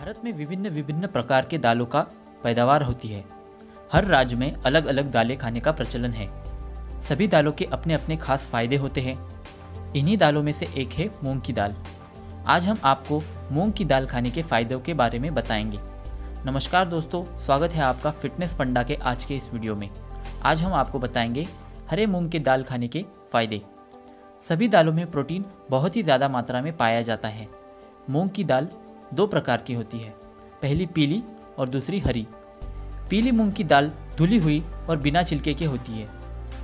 भारत में विभिन्न विभिन्न प्रकार के दालों का पैदावार होती है। हर राज्य में अलग अलग दालें खाने का प्रचलन है। सभी दालों के अपने अपने खास फ़ायदे होते हैं। इन्हीं दालों में से एक है मूंग की दाल। आज हम आपको मूंग की दाल खाने के फायदों के बारे में बताएँगे। नमस्कार दोस्तों, स्वागत है आपका फिटनेस फंडा के आज के इस वीडियो में। आज हम आपको बताएँगे हरे मूंग के दाल खाने के फ़ायदे। सभी दालों में प्रोटीन बहुत ही ज़्यादा मात्रा में पाया जाता है। मूंग की दाल दो प्रकार की होती है। पहली पीली और दूसरी हरी। पीली मूंग की दाल धुली हुई और बिना छिलके के होती है,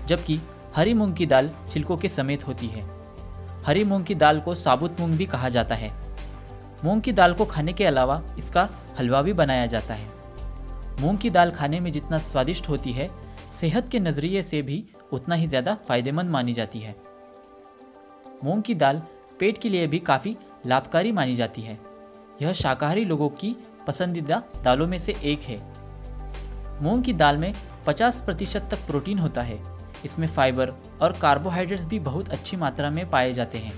जबकि हरी मूंग की दाल छिलकों के समेत होती है। हरी मूंग की दाल को साबुत मूंग भी कहा जाता है। मूंग की दाल को खाने के अलावा इसका हलवा भी बनाया जाता है। मूंग की दाल खाने में जितना स्वादिष्ट होती है, सेहत के नज़रिए से भी उतना ही ज़्यादा फ़ायदेमंद मानी जाती है। मूंग की दाल पेट के लिए भी काफ़ी लाभकारी मानी जाती है। यह शाकाहारी लोगों की पसंदीदा दालों में से एक है। मूंग की दाल में 50 प्रतिशत तक प्रोटीन होता है। इसमें फाइबर और कार्बोहाइड्रेट्स भी बहुत अच्छी मात्रा में पाए जाते हैं।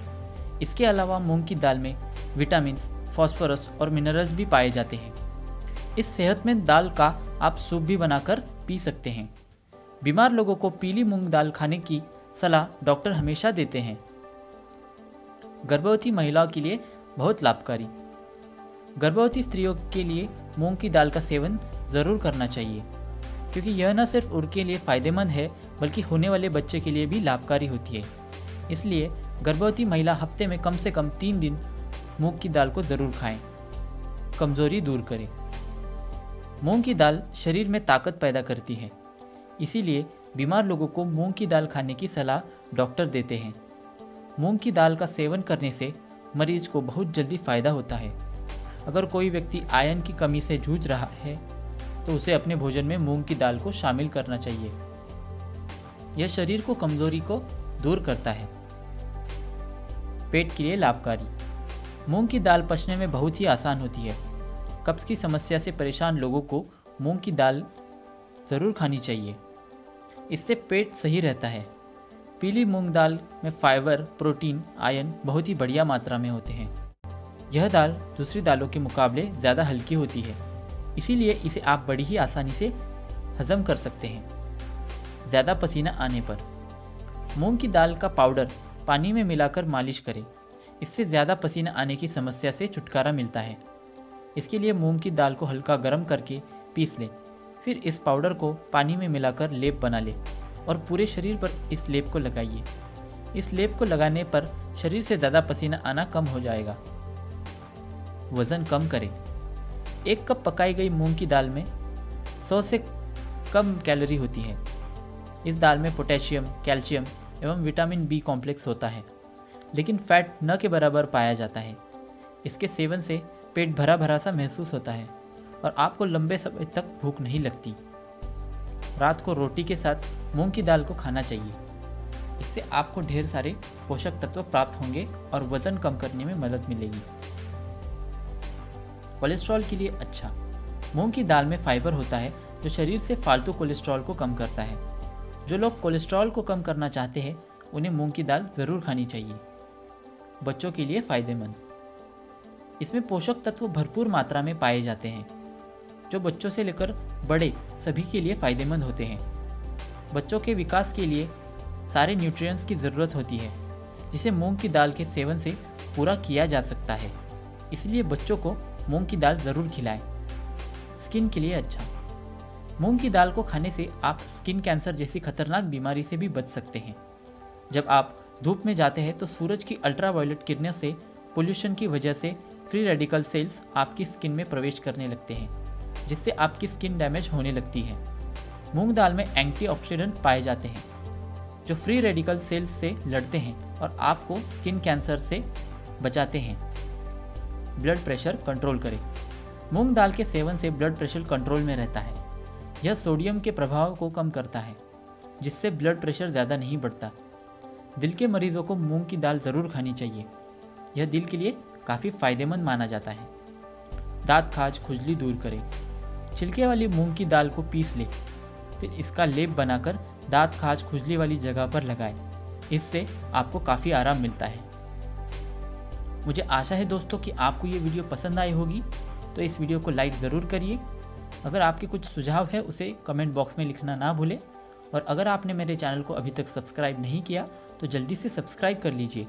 इसके अलावा मूंग की दाल में विटामिन फॉस्फोरस और मिनरल्स भी पाए जाते हैं। इस सेहतमंद दाल का आप सूप भी बनाकर पी सकते हैं। बीमार लोगों को पीली मूंग दाल खाने की सलाह डॉक्टर हमेशा देते हैं। गर्भवती महिलाओं के लिए बहुत लाभकारी। गर्भवती स्त्रियों के लिए मूंग की दाल का सेवन ज़रूर करना चाहिए, क्योंकि यह न सिर्फ़ उनके लिए फ़ायदेमंद है, बल्कि होने वाले बच्चे के लिए भी लाभकारी होती है। इसलिए गर्भवती महिला हफ़्ते में कम से कम तीन दिन मूंग की दाल को ज़रूर खाएँ। कमज़ोरी दूर करें। मूंग की दाल शरीर में ताकत पैदा करती है, इसीलिए बीमार लोगों को मूंग की दाल खाने की सलाह डॉक्टर देते हैं। मूंग की दाल का सेवन करने से मरीज़ को बहुत जल्दी फ़ायदा होता है। अगर कोई व्यक्ति आयन की कमी से जूझ रहा है तो उसे अपने भोजन में मूंग की दाल को शामिल करना चाहिए। यह शरीर को कमज़ोरी को दूर करता है। पेट के लिए लाभकारी। मूंग की दाल पचने में बहुत ही आसान होती है। कब्ज की समस्या से परेशान लोगों को मूंग की दाल ज़रूर खानी चाहिए। इससे पेट सही रहता है। पीली मूंग दाल में फाइबर, प्रोटीन, आयन बहुत ही बढ़िया मात्रा में होते हैं। यह दाल दूसरी दालों के मुकाबले ज़्यादा हल्की होती है, इसीलिए इसे आप बड़ी ही आसानी से हजम कर सकते हैं। ज़्यादा पसीना आने पर। मूंग की दाल का पाउडर पानी में मिलाकर मालिश करें। इससे ज़्यादा पसीना आने की समस्या से छुटकारा मिलता है। इसके लिए मूंग की दाल को हल्का गर्म करके पीस लें। फिर इस पाउडर को पानी में मिलाकर लेप बना लें और पूरे शरीर पर इस लेप को लगाइए। इस लेप को लगाने पर शरीर से ज़्यादा पसीना आना कम हो जाएगा। वज़न कम करें। एक कप पकाई गई मूंग की दाल में 100 से कम कैलोरी होती है। इस दाल में पोटेशियम, कैल्शियम एवं विटामिन बी कॉम्प्लेक्स होता है, लेकिन फैट न के बराबर पाया जाता है। इसके सेवन से पेट भरा भरा सा महसूस होता है और आपको लंबे समय तक भूख नहीं लगती। रात को रोटी के साथ मूंग की दाल को खाना चाहिए। इससे आपको ढेर सारे पोषक तत्व प्राप्त होंगे और वज़न कम करने में मदद मिलेगी। कोलेस्ट्रॉल के लिए अच्छा। मूंग की दाल में फाइबर होता है, जो शरीर से फालतू कोलेस्ट्रॉल को कम करता है। जो लोग कोलेस्ट्रॉल को कम करना चाहते हैं, उन्हें मूंग की दाल ज़रूर खानी चाहिए। बच्चों के लिए फ़ायदेमंद। इसमें पोषक तत्व भरपूर मात्रा में पाए जाते हैं, जो बच्चों से लेकर बड़े सभी के लिए फ़ायदेमंद होते हैं। बच्चों के विकास के लिए सारे न्यूट्रिएंट्स की ज़रूरत होती है, जिसे मूंग की दाल के सेवन से पूरा किया जा सकता है। इसलिए बच्चों को मूंग की दाल ज़रूर खिलाएँ। स्किन के लिए अच्छा। मूंग की दाल को खाने से आप स्किन कैंसर जैसी खतरनाक बीमारी से भी बच सकते हैं। जब आप धूप में जाते हैं तो सूरज की अल्ट्रावायलेट किरणों से, पोल्यूशन की वजह से फ्री रेडिकल सेल्स आपकी स्किन में प्रवेश करने लगते हैं, जिससे आपकी स्किन डैमेज होने लगती है। मूंग दाल में एंटीऑक्सीडेंट पाए जाते हैं, जो फ्री रेडिकल सेल्स से लड़ते हैं और आपको स्किन कैंसर से बचाते हैं। ब्लड प्रेशर कंट्रोल करें। मूंग दाल के सेवन से ब्लड प्रेशर कंट्रोल में रहता है। यह सोडियम के प्रभाव को कम करता है, जिससे ब्लड प्रेशर ज़्यादा नहीं बढ़ता। दिल के मरीजों को मूंग की दाल ज़रूर खानी चाहिए। यह दिल के लिए काफ़ी फ़ायदेमंद माना जाता है। दांत, खाज, खुजली दूर करें। छिलके वाली मूंग की दाल को पीस ले। फिर इसका लेप बनाकर दांत, खाज, खुजली वाली जगह पर लगाएँ। इससे आपको काफ़ी आराम मिलता है। मुझे आशा है दोस्तों कि आपको ये वीडियो पसंद आई होगी तो इस वीडियो को लाइक ज़रूर करिए। अगर आपके कुछ सुझाव है, उसे कमेंट बॉक्स में लिखना ना भूलें। और अगर आपने मेरे चैनल को अभी तक सब्सक्राइब नहीं किया तो जल्दी से सब्सक्राइब कर लीजिए,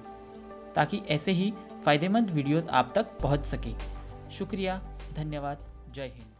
ताकि ऐसे ही फ़ायदेमंद वीडियोस आप तक पहुँच सके। शुक्रिया, धन्यवाद, जय हिंद।